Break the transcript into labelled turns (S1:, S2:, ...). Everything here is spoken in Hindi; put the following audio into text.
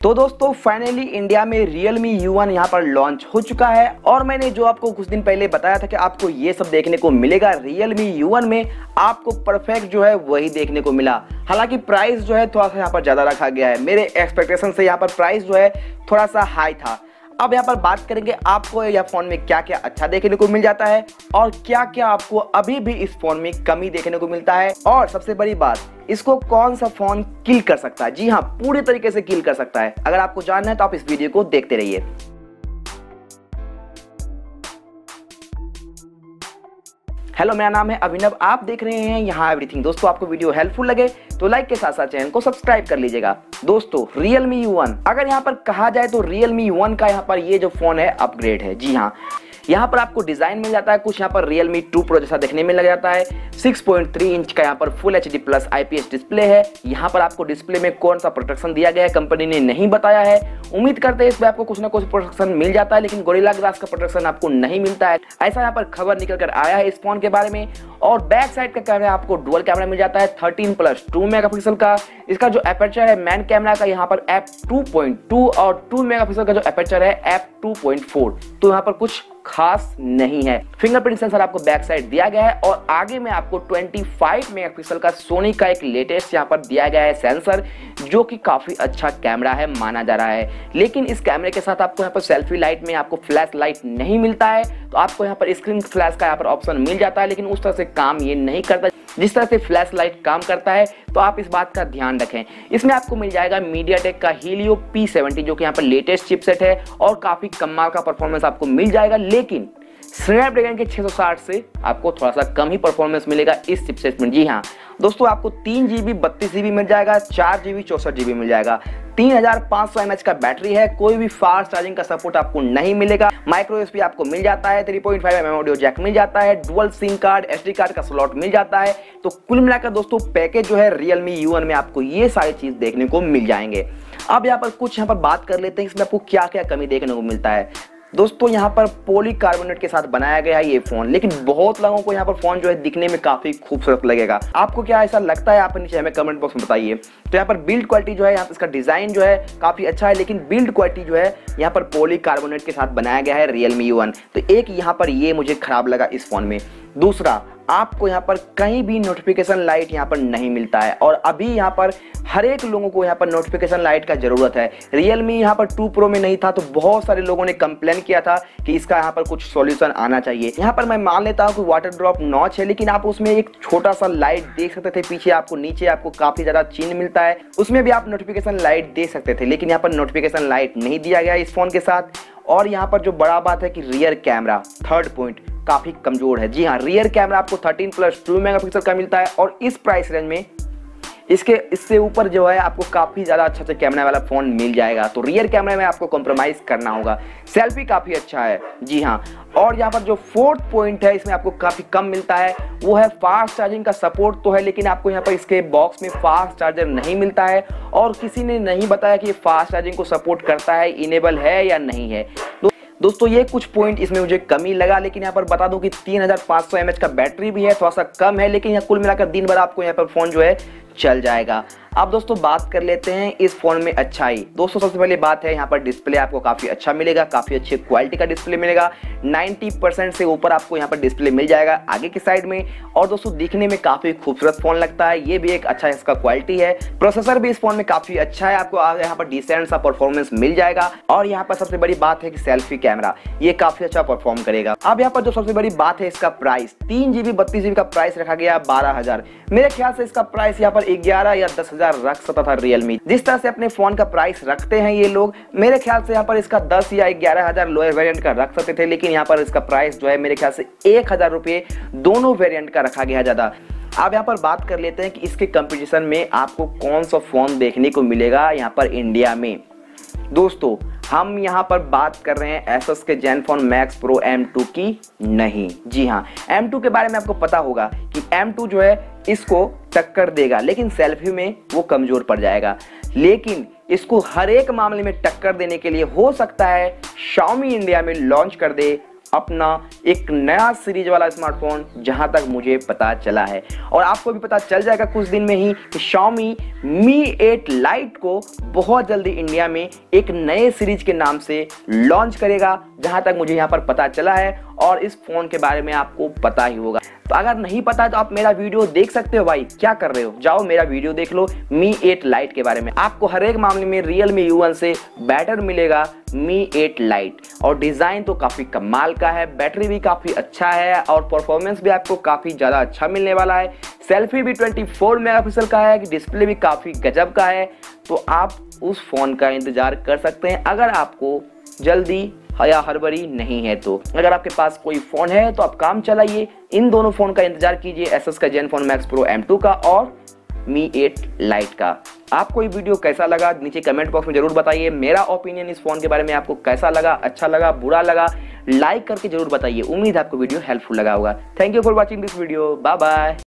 S1: तो दोस्तों फाइनली इंडिया में Realme U1 यहाँ पर लॉन्च हो चुका है और मैंने जो आपको कुछ दिन पहले बताया था कि आपको ये सब देखने को मिलेगा Realme U1 में, आपको परफेक्ट जो है वही देखने को मिला। हालाँकि प्राइस जो है थोड़ा सा यहाँ पर ज़्यादा रखा गया है। मेरे एक्सपेक्टेशन से यहाँ पर प्राइस जो है थोड़ा सा हाई था। अब यहाँ पर बात करेंगे आपको यह फ़ोन में क्या क्या अच्छा देखने को मिल जाता है और क्या क्या आपको अभी भी इस फ़ोन में कमी देखने को मिलता है। और सबसे बड़ी बात, इसको कौन सा फ़ोन किल कर सकता है? जी हाँ पूरी तरीके से किल कर सकता है। अगर आपको जानना है तो आप इस वीडियो को देखते रहिए। हेलो मेरा नाम है अभिनव। आप देख रहे हैं यहाँ एवरीथिंग दोस्तों, आपको वीडियो हेल्पफुल लगे तो लाइक के साथ साथ चैनल को सब्सक्राइब कर लीजिएगा। दोस्तों रियलमी वन अगर यहाँ पर कहा जाए तो रियलमी वन का यहाँ पर ये जो फ़ोन है अपग्रेड है। जी हाँ। यहाँ पर आपको डिज़ाइन मिल जाता है, कुछ यहाँ पर Realme 2 Pro जैसा देखने में लग जाता है। 6.3 इंच का यहाँ पर full H D plus IPS display है। यहाँ पर आपको डिस्प्ले में कौन सा प्रोटेक्शन दिया गया है कंपनी ने नहीं बताया है। उम्मीद करते हैं इसमें आपको कुछ ना कुछ प्रोटेक्शन मिल जाता है, लेकिन गोरिल्ला ग्लास का प्रोटेक्शन आपको नहीं मिलता है। ऐसा यहाँ पर खबर निकल कर आया है इस फ़ोन के बारे में। और बैक साइड का कैमरा आपको डुअल कैमरा मिल जाता है 13 प्लस टू मेगापिक्सल का। इसका जो अपर्चर है मैन कैमरा का यहाँ पर एफ़ 2.2 और 2 मेगापिक्सल का जो अपर्चर है एफ़ 2.4 तो यहाँ पर कुछ खास नहीं है। फिंगरप्रिंट सेंसर आपको बैक साइड दिया गया है और आगे में आपको 25 मेगापिक्सल का सोनी का एक लेटेस्ट यहाँ पर दिया गया है सेंसर जो कि काफ़ी अच्छा कैमरा है, माना जा रहा है। लेकिन इस कैमरे के साथ आपको यहाँ पर सेल्फी लाइट में आपको फ्लैश लाइट नहीं मिलता है तो आपको यहाँ पर स्क्रीन फ्लैश का यहाँ पर ऑप्शन मिल जाता है, लेकिन उस तरह से काम ये नहीं करता। जिस तरह से फ्लैश लाइट काम करता है तो आप इस बात का ध्यान रखें। इसमें आपको मिल जाएगा मीडिया टेक का हीलियो पी सेवेंटी जो कि यहाँ पर लेटेस्ट चिपसेट है, और काफ़ी कमाल का परफॉर्मेंस आपको मिल जाएगा, लेकिन स्नैपड्रैगन के 660 से आपको थोड़ा सा कम ही परफॉर्मेंस मिलेगा इस चिपसेट में। जी हाँ दोस्तों, आपको तीन जीबी बत्तीस जीबी मिल जाएगा, चार जीबी चौसठ जीबी मिल जाएगा। तीन हज़ार पाँच सौ एमएच का बैटरी है। कोई भी फास्ट चार्जिंग का सपोर्ट आपको नहीं मिलेगा। माइक्रो एसपी आपको मिल जाता है। Three point five M audio jack मिल जाता है। Dual SIM card, SD card का स्लॉट मिल जाता है। तो कुल मिलाकर दोस्तों, पैकेज जो है रियलमी यू में आपको ये सारी चीज़ देखने को मिल जाएँगे। अब यहाँ पर कुछ यहाँ पर बात कर लेते हैं। इसमें आपको क्या क्या कमी देखने को मिलता है। दोस्तों, यहाँ पर पोली कार्बोनेट के साथ बनाया गया है ये फ़ोन लेकिन बहुत लोगों को यहाँ पर फ़ोन जो है दिखने में काफ़ी खूबसूरत लगेगा। आपको क्या ऐसा लगता है? आप नीचे हमें कमेंट बॉक्स में बताइए। तो यहाँ पर बिल्ड क्वालिटी जो है, यहाँ पर इसका डिज़ाइन जो है काफ़ी अच्छा है, लेकिन बिल्ड क्वालिटी जो है, यहाँ पर पोली के साथ बनाया गया है रियलमी वन तो एक यहाँ पर ये मुझे खराब लगा इस फ़ोन में। दूसरा आपको यहाँ पर कहीं भी नोटिफिकेशन लाइट यहाँ पर नहीं मिलता है। और अभी यहाँ पर हर एक लोगों को यहाँ पर नोटिफिकेशन लाइट का ज़रूरत है। रियलमी यहाँ पर टू प्रो में नहीं था तो बहुत सारे लोगों ने कंप्लेन किया था कि इसका यहाँ पर कुछ सॉल्यूशन आना चाहिए। यहाँ पर मैं मान लेता हूँ कि वाटर ड्रॉप नॉच है, लेकिन आप उसमें एक छोटा सा लाइट देख सकते थे। पीछे आपको, नीचे आपको काफ़ी ज़्यादा चिन्ह मिलता है। उसमें भी आप नोटिफिकेशन लाइट दे सकते थे, लेकिन यहाँ पर नोटिफिकेशन लाइट नहीं दिया गया इस फ़ोन के साथ। और यहाँ पर जो बड़ा बात है कि रियर कैमरा थर्ड पॉइंट काफ़ी कमज़ोर है। जी हाँ रियर कैमरा आपको 13 प्लस टू मेगापिक्सल का मिलता है और इस प्राइस रेंज में इसके, इससे ऊपर जो है आपको काफ़ी ज़्यादा अच्छा अच्छा कैमरा वाला फ़ोन मिल जाएगा। तो रियर कैमरे में आपको कॉम्प्रोमाइज़ करना होगा। सेल्फी काफ़ी अच्छा है। जी हाँ और यहाँ पर जो फोर्थ पॉइंट है, इसमें आपको काफ़ी कम मिलता है। वो है फास्ट चार्जिंग का सपोर्ट तो है, लेकिन आपको यहाँ पर इसके बॉक्स में फास्ट चार्जर नहीं मिलता है। और किसी ने नहीं बताया कि फास्ट चार्जिंग को सपोर्ट करता है इनेबल है या नहीं है। तो दोस्तों, ये कुछ पॉइंट इसमें मुझे कमी लगा, लेकिन यहाँ पर बता दूँ कि 3500 हज़ार का बैटरी भी है, थोड़ा सा कम है, लेकिन यहाँ कुल मिलाकर दिन भर आपको यहाँ पर फ़ोन जो है, चल जाएगा। अब दोस्तों बात कर लेते हैं इस फ़ोन में अच्छाई। दोस्तों, सबसे पहले बात है, यहाँ पर डिस्प्ले आपको काफ़ी अच्छा मिलेगा, काफ़ी अच्छी क्वालिटी का डिस्प्ले मिलेगा। 90 परसेंट से ऊपर आपको यहाँ पर डिस्प्ले मिल जाएगा आगे की साइड में। और दोस्तों, दिखने में काफ़ी खूबसूरत फ़ोन लगता है, ये भी एक अच्छा इसका क्वालिटी है। प्रोसेसर भी इस फ़ोन में काफ़ी अच्छा है, आपको यहाँ पर डिसेंट सा परफॉर्मेंस मिल जाएगा। और यहाँ पर सबसे बड़ी बात है कि सेल्फी कैमरा ये काफ़ी अच्छा परफॉर्म करेगा। अब यहाँ पर जो सबसे बड़ी बात है इसका प्राइस तीन जीबी बत्तीस जीबी का प्राइस रखा गया बारह हज़ार। मेरे ख्याल से इसका प्राइस यहाँ पर ग्यारह या दस रख सकता था रियलमी जिस तरह से अपने फ़ोन का प्राइस रखते हैं ये लोग, मेरे ख्याल से यहाँ पर इसका दस या ग्यारह हज़ार लोअर वेरियंट का रख सकते थे, लेकिन यहाँ पर इसका प्राइस जो है मेरे ख्याल से एक हज़ार रुपये दोनों वेरियंट का रखा गया ज़्यादा। अब यहाँ पर बात कर लेते हैं कि इसके कंपटीशन में आपको कौन सा फ़ोन देखने को मिलेगा यहाँ पर इंडिया में। दोस्तों, हम यहाँ पर बात कर रहे हैं एसस के जेनफोन मैक्स प्रो M2 की नहीं। जी हाँ M2 के बारे में आपको पता होगा कि M2 जो है, इसको टक्कर देगा, लेकिन सेल्फी में वो कमज़ोर पड़ जाएगा। लेकिन इसको हर एक मामले में टक्कर देने के लिए हो सकता है, Xiaomi इंडिया में लॉन्च कर दे अपना एक नया सीरीज़ वाला स्मार्टफ़ोन जहाँ तक मुझे पता चला है। और आपको भी पता चल जाएगा कुछ दिन में ही कि Xiaomi Mi 8 Lite को बहुत जल्दी इंडिया में एक नए सीरीज़ के नाम से लॉन्च करेगा, जहाँ तक मुझे यहाँ पर पता चला है। और इस फ़ोन के बारे में आपको पता ही होगा। तो अगर नहीं पता है तो आप मेरा वीडियो देख सकते हो भाई। क्या कर रहे हो? जाओ, मेरा वीडियो देख लो, मी 8 लाइट के बारे में। आपको हर एक मामले में रियल मी यू से बेटर मिलेगा मी 8 लाइट। और डिज़ाइन तो काफ़ी कमाल का है, बैटरी भी काफ़ी अच्छा है, और परफॉर्मेंस भी आपको काफ़ी ज़्यादा अच्छा मिलने वाला है। सेल्फी भी 24 मेगापिक्सल का है, डिस्प्ले भी काफ़ी गजब का है। तो आप उस फ़ोन का इंतज़ार कर सकते हैं। अगर आपको जल्दी या हरबरी नहीं है तो। अगर आपके पास कोई फ़ोन है तो आप काम चलाइए। इन दोनों फ़ोन का इंतज़ार कीजिए, एसएस का Zenfone, Max Pro M का और मी एट लाइट का। आपको ये वीडियो कैसा लगा, नीचे कमेंट बॉक्स में ज़रूर बताइए। मेरा ओपिनियन इस फ़ोन के बारे में आपको कैसा लगा अच्छा लगा, बुरा लगा लाइक करके ज़रूर बताइए। उम्मीद आपको वीडियो हेल्पफुल लगा होगा। Thank you for watching this video bye bye